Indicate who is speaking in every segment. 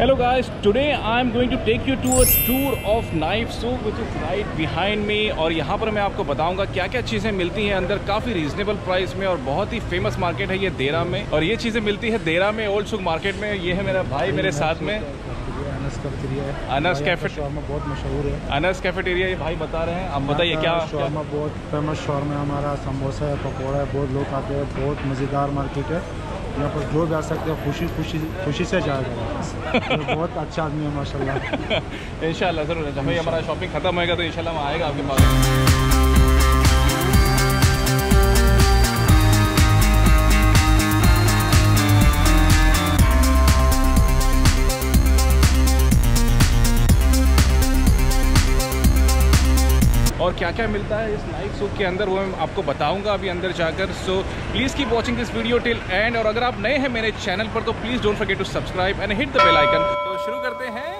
Speaker 1: Hello guys, today I'm going to take you to a tour of knife souk which is right behind me. और यहाँ पर मैं आपको बताऊँगा क्या क्या चीज़ें मिलती हैं अंदर काफ़ी रीजनेबल प्राइस में और बहुत ही फ़ेमस मार्केट है ये देरा में। और ये चीज़ें मिलती है देरा में ओल्ड सुख मार्केट में। ये है मेरा भाई मेरे साथ में।
Speaker 2: अनस कैफेटेरिया है।
Speaker 1: कैफ़े
Speaker 2: बहुत मशहूर है।
Speaker 1: अनस कैफेटेरिया ये भाई बता रहे हैं। आप बताइए क्या
Speaker 2: शॉर्मा बहुत फ़ेमस शॉर्मा हमारा। समोसा है पकौड़ा है बहुत लोग आते हैं। बहुत मज़ेदार मार्केट है। यहाँ पर जो भी आ सकते हैं खुशी खुशी खुशी से जाएगा ये बहुत अच्छा आदमी है माशाल्लाह।
Speaker 1: इंशाल्लाह ज़रूर। जब हमारा शॉपिंग खत्म होएगा तो इंशाल्लाह हम आएगा आपके पास। क्या क्या मिलता है इस नाइफ सूप के अंदर, वो मैं आपको बताऊँगा अभी अंदर जाकर। So please keep watching this video till end और अगर आप नए हैं मेरे चैनल पर तो please don't forget to subscribe and hit the bell icon तो शुरू करते हैं।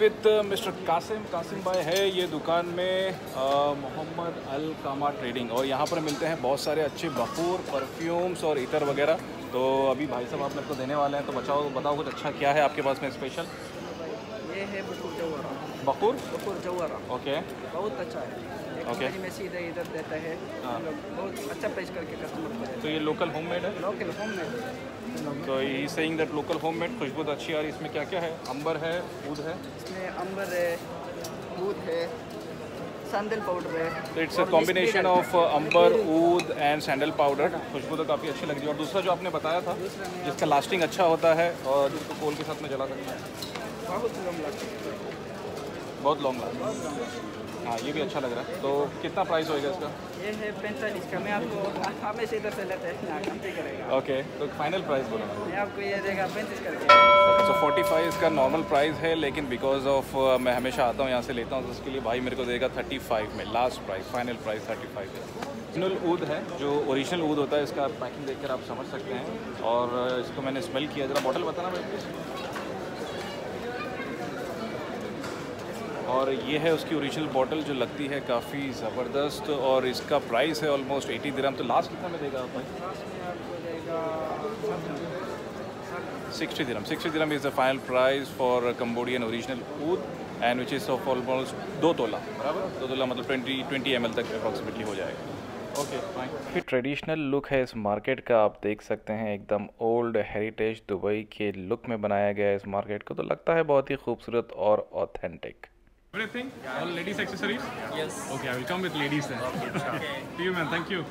Speaker 1: विद मिस्टर कासिम कासिम भाई है ये दुकान में मोहम्मद अल कामा ट्रेडिंग और यहाँ पर मिलते हैं बहुत सारे अच्छे बखूर परफ्यूम्स और इतर वगैरह। तो अभी भाई साहब आप मेरे को देने वाले हैं तो बचाओ बताओ कुछ अच्छा क्या है आपके पास में स्पेशल
Speaker 3: ये है बकुर जवारा बकुर जवारा
Speaker 1: ओके
Speaker 3: बहुत अच्छा है।
Speaker 1: Okay.
Speaker 3: में सीधे इधर देता है।
Speaker 1: हाँ।
Speaker 3: बहुत अच्छा प्राइस करके कस्टमर को
Speaker 1: तो ये लोकल होममेड है?
Speaker 3: लोकल होम में
Speaker 1: तो ही सेइंग दैट लोकल होममेड खुशबू तो अच्छी आ रही है इसमें क्या क्या है अंबर है ऊद है
Speaker 3: इसमें अंबर है दूध है सैंडल पाउडर है।
Speaker 1: तो it's a combination of amber oud and sandal powder खुशबू तो काफ़ी अच्छी लग रही है। और दूसरा जो आपने बताया था जिसका लास्टिंग अच्छा होता है और जिसको कोल के साथ में जला सकते हैं।
Speaker 3: बहुत लगता है
Speaker 1: बहुत लॉन्ग लास्ट हाँ ये भी अच्छा लग रहा है। तो कितना प्राइस होएगा इसका?
Speaker 3: ये है पैंतालीस का। मैं आपको हमेशा इधर से लेते हैं
Speaker 1: ओके तो फाइनल प्राइस बोलो।
Speaker 3: मैं आपको ये देगा पैंतीस करके।
Speaker 1: सो फोर्टी फाइव इसका नॉर्मल प्राइस है लेकिन बिकॉज़ ऑफ़ मैं हमेशा आता हूँ यहाँ से लेता हूँ तो उसके लिए भाई मेरे को देगा थर्टी फाइव में last price final price thirty five है। ओरिजिनल ऊद है जो ओरिजिनल ऊद होता है इसका पैकिंग देखकर आप समझ सकते हैं। और इसको मैंने स्मेल किया ज़रा बॉटल बताना मेरे और ये है उसकी ओरिजिनल बॉटल जो लगती है काफ़ी ज़बरदस्त और इसका प्राइस है ऑलमोस्ट एटी दिरम तो लास्ट कितना में देगा आप भाई?
Speaker 3: लास्ट में आपको देगा
Speaker 1: 60 dirham. 60 dirham is the final price for a Cambodian original oud and which is of almost दो तोला, बराबर? दो तोला मतलब 20 20 एम तक अप्रॉक्सीमेटली हो जाएगा। ओके फिर ट्रेडिशनल लुक है इस मार्केट का, आप देख सकते हैं एकदम ओल्ड हेरिटेज दुबई के लुक में बनाया गया है इस मार्केट को तो लगता है बहुत ही खूबसूरत और authentic
Speaker 4: Everything? All ladies accessories?
Speaker 3: Yes.
Speaker 4: Okay, I will come with ladies then. Okay. See you man, thank you.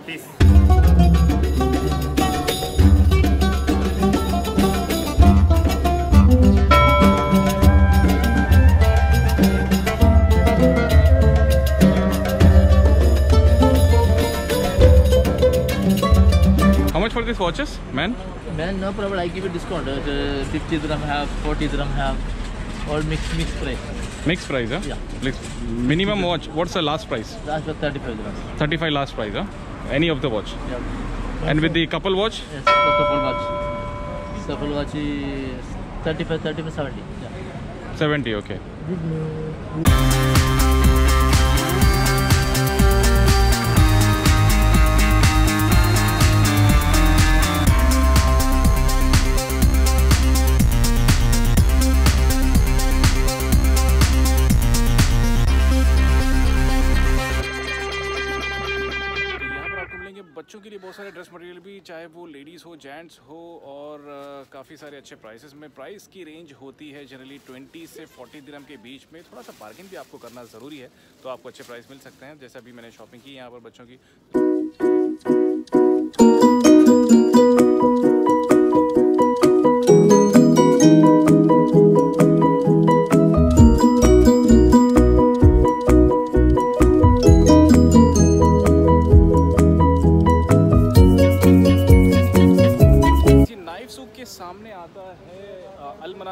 Speaker 4: How much for these watches, man?
Speaker 5: Man, no problem. I give you discount. Uh, 50 dirham have, 40 dirham have, or mix mix price.
Speaker 4: Mixed price, huh?
Speaker 5: Yeah.
Speaker 4: Like, minimum watch. What's the last price?
Speaker 5: Last for 35 dirham.
Speaker 4: 35 last price, huh? Any of the watch.
Speaker 5: Yeah.
Speaker 4: And with the couple watch?
Speaker 5: Yes, couple watch. Couple watch is 35, 35, 70. Yeah.
Speaker 4: 70, okay.
Speaker 1: बहुत सारे dress material भी, चाहे वो ladies हो gents हो, और काफ़ी सारे अच्छे प्राइसेस में प्राइस की रेंज होती है जनरली 20 से 40 दिरम के बीच में। थोड़ा सा बार्गिन भी आपको करना ज़रूरी है तो आपको अच्छे प्राइस मिल सकते हैं। जैसे अभी मैंने शॉपिंग की यहाँ पर बच्चों की।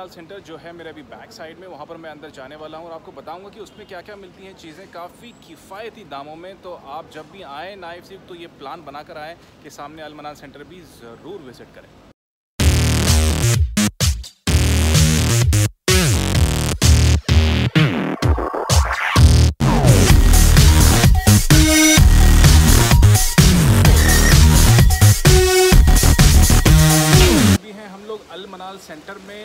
Speaker 1: मनाल सेंटर जो है मेरे अभी बैक साइड में, वहाँ पर मैं अंदर जाने वाला हूँ और आपको बताऊँगा कि उसमें क्या क्या मिलती हैं चीज़ें। काफ़ी किफ़ायती दामों में तो आप जब भी आएँ नाइफ सिर्फ़ तो ये प्लान बना कर आएँ कि सामने अलमनान सेंटर भी ज़रूर विज़िट करें। सेंटर में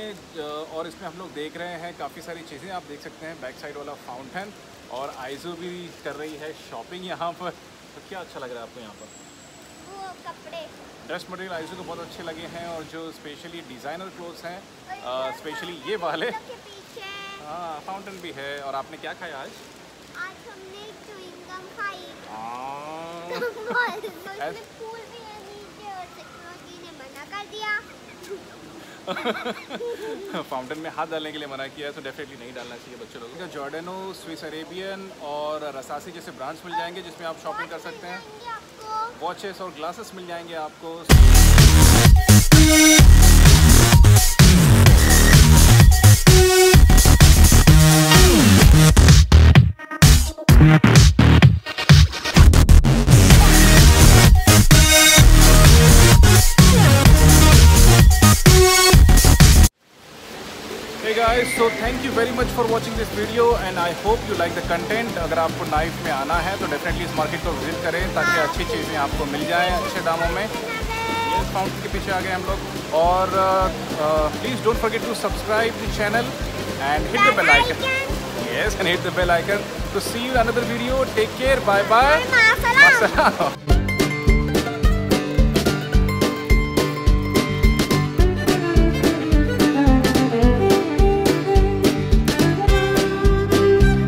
Speaker 1: और इसमें हम लोग देख रहे हैं काफ़ी सारी चीज़ें। आप देख सकते हैं बैक साइड वाला फाउंटेन और आइजो भी कर रही है शॉपिंग यहाँ पर। तो क्या अच्छा लग रहा है आपको यहाँ पर?
Speaker 6: वो कपड़े।
Speaker 1: ड्रेस मटेरियल आइजो को बहुत अच्छे लगे हैं और जो स्पेशली डिज़ाइनर क्लोथ्स हैं स्पेशली ये वाले। हाँ फाउंटेन भी है और आपने क्या खाया आज?
Speaker 6: आज हमने च्युइंगम खाई।
Speaker 1: हाँ।
Speaker 6: उसमें फूल भी है नीचे और ने मना कर दिया।
Speaker 1: फाउंटेन में हाथ डालने के लिए मना किया है तो डेफिनेटली नहीं डालना चाहिए बच्चों लोगों को। जॉर्डेनो स्विस अरेबियन और रसासी जैसे ब्रांड्स मिल जाएँगे जिसमें आप शॉपिंग कर सकते हैं। वॉचेस और ग्लासेस मिल जाएँगे आपको। So thank you very much for watching this video and I hope you like the content अगर आपको नाइफ में आना है तो डेफिनेटली इस मार्केट को विज़िट करें ताकि अच्छी चीज़ें आपको मिल जाए अच्छे दामों में। फाउंड के पीछे आ गए हम लोग। और please don't forget to subscribe the channel and hit the bell icon yes and hit the bell icon to see you another video take care bye
Speaker 6: bye
Speaker 1: Ha